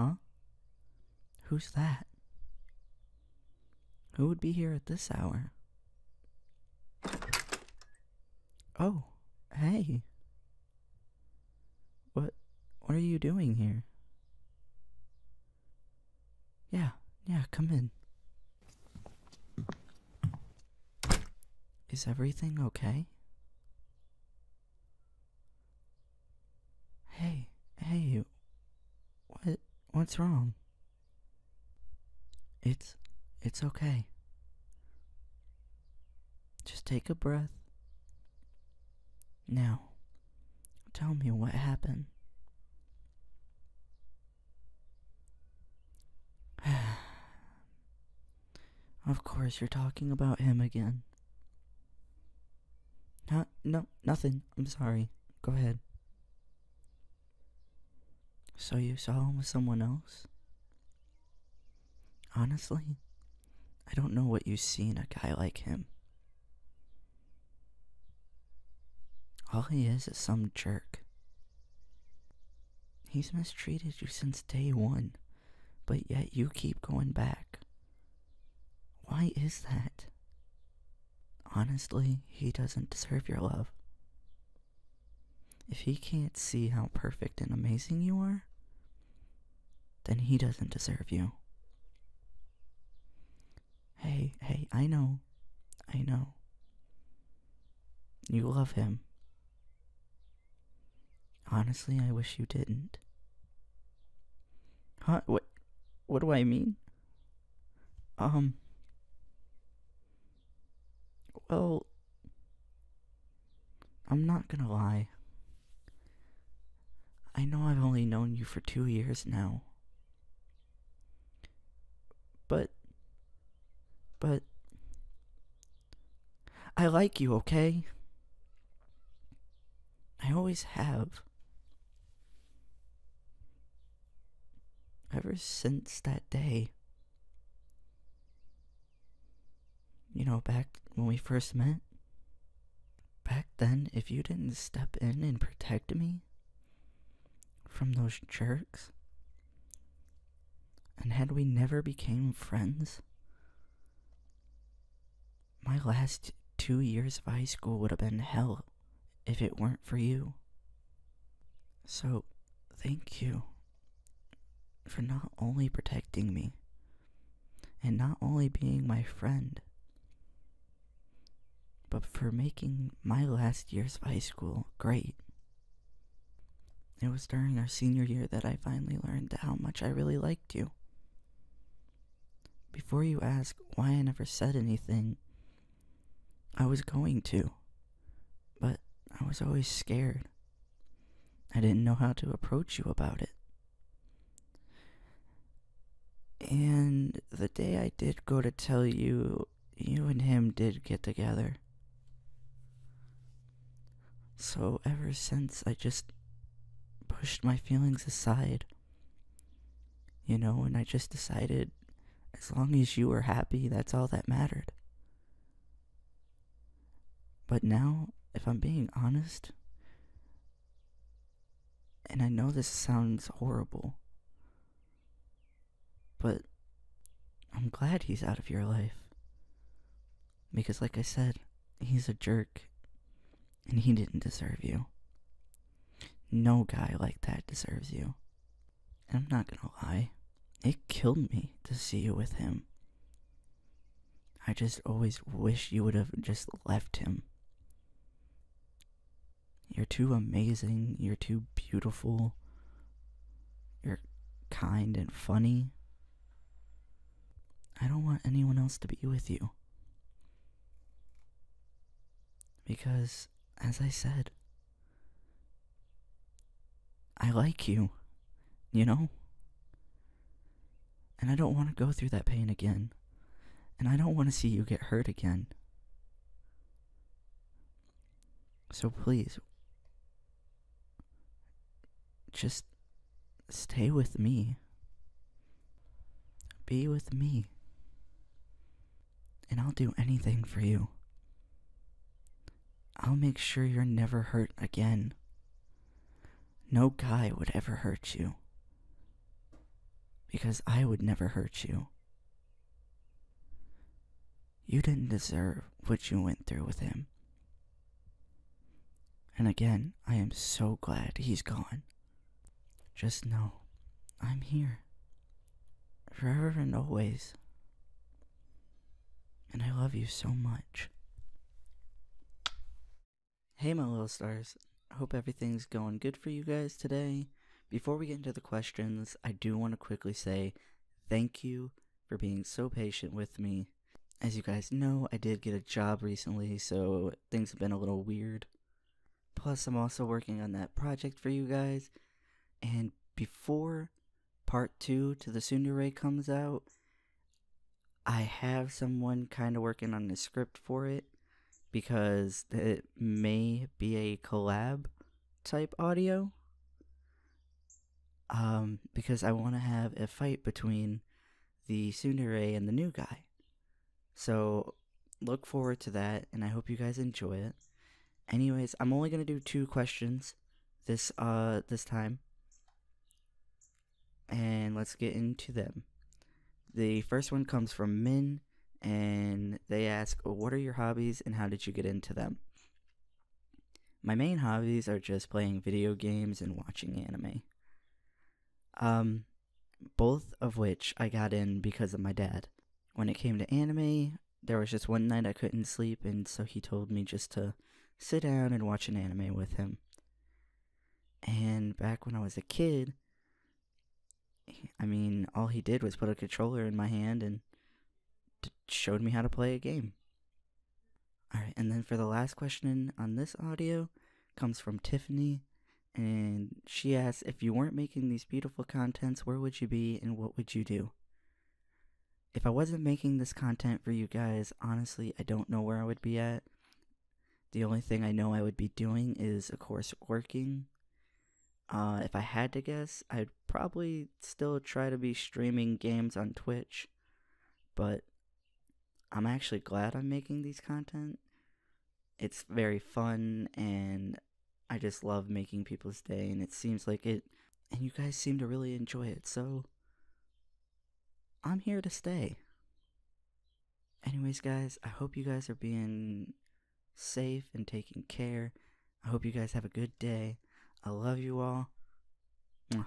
Huh? Who's that? Who would be here at this hour? Oh, hey. What what are you doing here? Yeah, yeah, come in. Is everything okay? Hey, hey. What what's wrong? It's it's okay. Just take a breath. Now, tell me what happened. of course, you're talking about him again. No, no, nothing. I'm sorry. Go ahead. So you saw him with someone else? Honestly, I don't know what you see in a guy like him. All he is is some jerk. He's mistreated you since day one, but yet you keep going back. Why is that? Honestly, he doesn't deserve your love. If he can't see how perfect and amazing you are, then he doesn't deserve you. Hey, hey, I know. I know. You love him. Honestly, I wish you didn't. Huh? What? What do I mean? Um. Well, I'm not gonna lie. I know I've only known you for two years now. But. But. I like you, okay? I always have. Ever since that day. You know, back when we first met? Back then, if you didn't step in and protect me from those jerks, and had we never became friends, my last two years of high school would have been hell if it weren't for you. So, thank you for not only protecting me and not only being my friend, but for making my last years of high school great. It was during our senior year that I finally learned how much I really liked you. Before you ask why I never said anything, I was going to, but I was always scared. I didn't know how to approach you about it. And the day I did go to tell you, you and him did get together. So ever since, I just pushed my feelings aside. You know, and I just decided as long as you were happy, that's all that mattered. But now, if I'm being honest, and I know this sounds horrible, but I'm glad he's out of your life. Because, like I said, he's a jerk, and he didn't deserve you. No guy like that deserves you. And I'm not gonna lie, it killed me to see you with him. I just always wish you would have just left him. You're too amazing, you're too beautiful, you're kind and funny. I don't want anyone else to be with you. Because, as I said, I like you, you know? And I don't want to go through that pain again. And I don't want to see you get hurt again. So please, just stay with me. Be with me. And I'll do anything for you. I'll make sure you're never hurt again. No guy would ever hurt you. Because I would never hurt you. You didn't deserve what you went through with him. And again, I am so glad he's gone. Just know, I'm here. Forever and always. And I love you so much. Hey, my little stars. Hope everything's going good for you guys today. Before we get into the questions, I do want to quickly say thank you for being so patient with me. As you guys know, I did get a job recently, so things have been a little weird. Plus, I'm also working on that project for you guys. And before part two to the Tsundere comes out, I have someone kind of working on the script for it because it may be a collab type audio. Um, because I want to have a fight between the Tsundere and the new guy. So look forward to that, and I hope you guys enjoy it. Anyways, I'm only gonna do two questions this uh this time, and let's get into them. The first one comes from Min, and they ask, "What are your hobbies, and how did you get into them?" My main hobbies are just playing video games and watching anime. Um, both of which I got in because of my dad. When it came to anime, there was just one night I couldn't sleep, and so he told me just to sit down and watch an anime with him. And back when I was a kid, I mean, all he did was put a controller in my hand and t- showed me how to play a game. Alright, and then for the last question on this audio comes from Tiffany, and she asks if you weren't making these beautiful contents, where would you be and what would you do? If I wasn't making this content for you guys, honestly, I don't know where I would be at. The only thing I know I would be doing is, of course, working. Uh, if I had to guess, I'd probably still try to be streaming games on Twitch. But I'm actually glad I'm making these content. It's very fun, and I just love making people's day, and it seems like it. And you guys seem to really enjoy it, so I'm here to stay. Anyways, guys, I hope you guys are being safe and taking care. I hope you guys have a good day. I love you all. Mwah.